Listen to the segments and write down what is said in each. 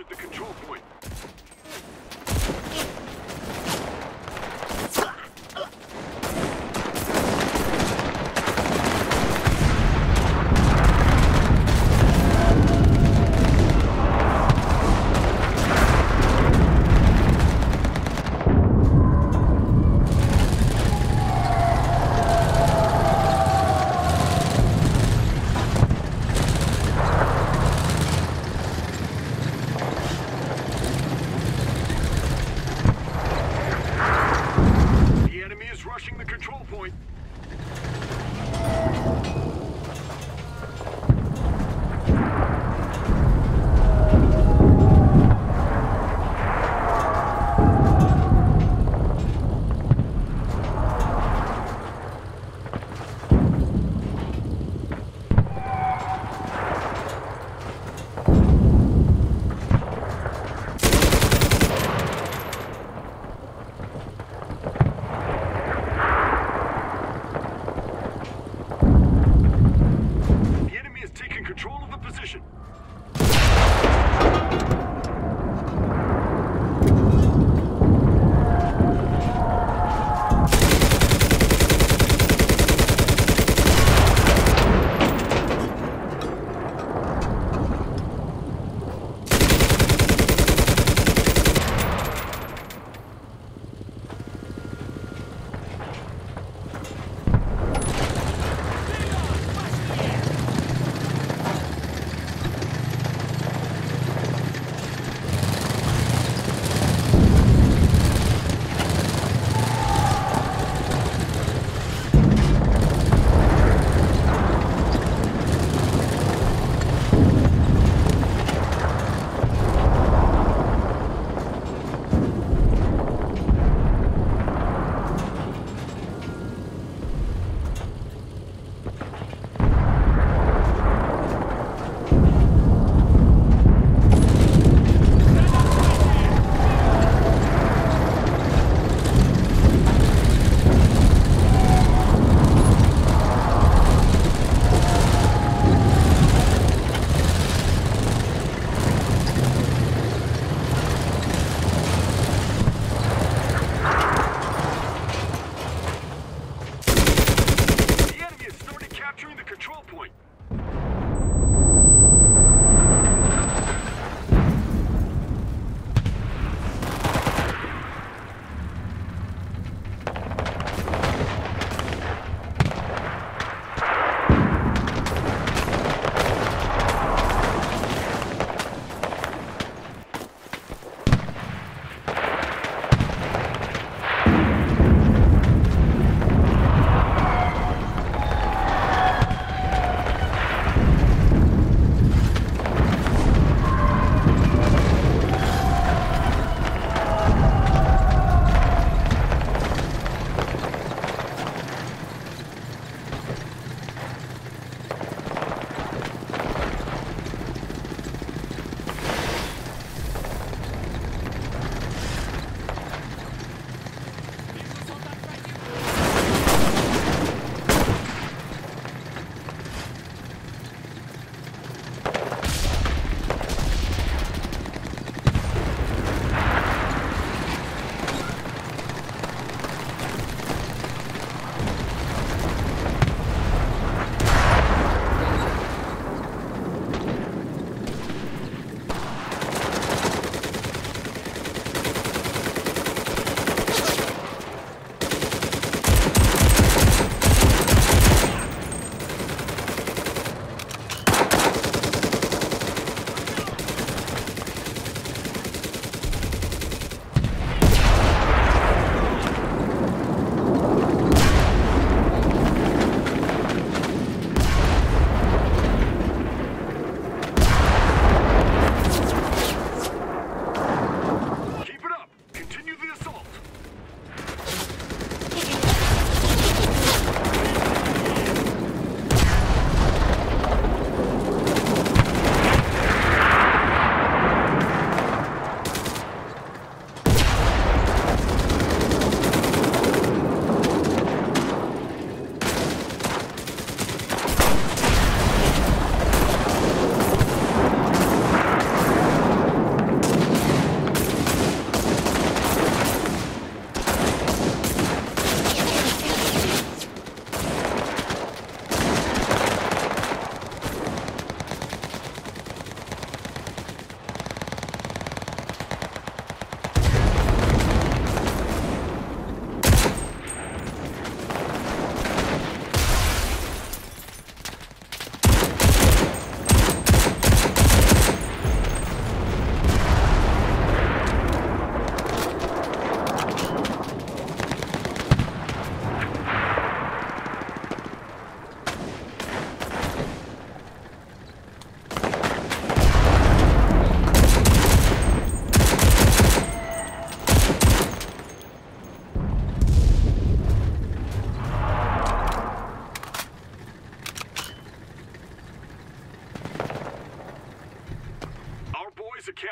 captured the control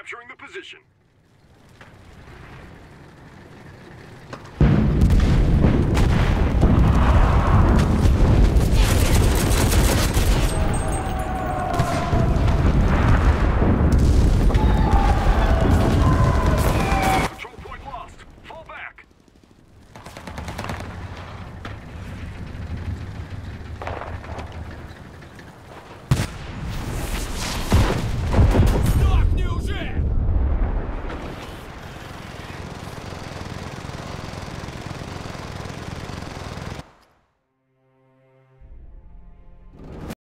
Capturing the position.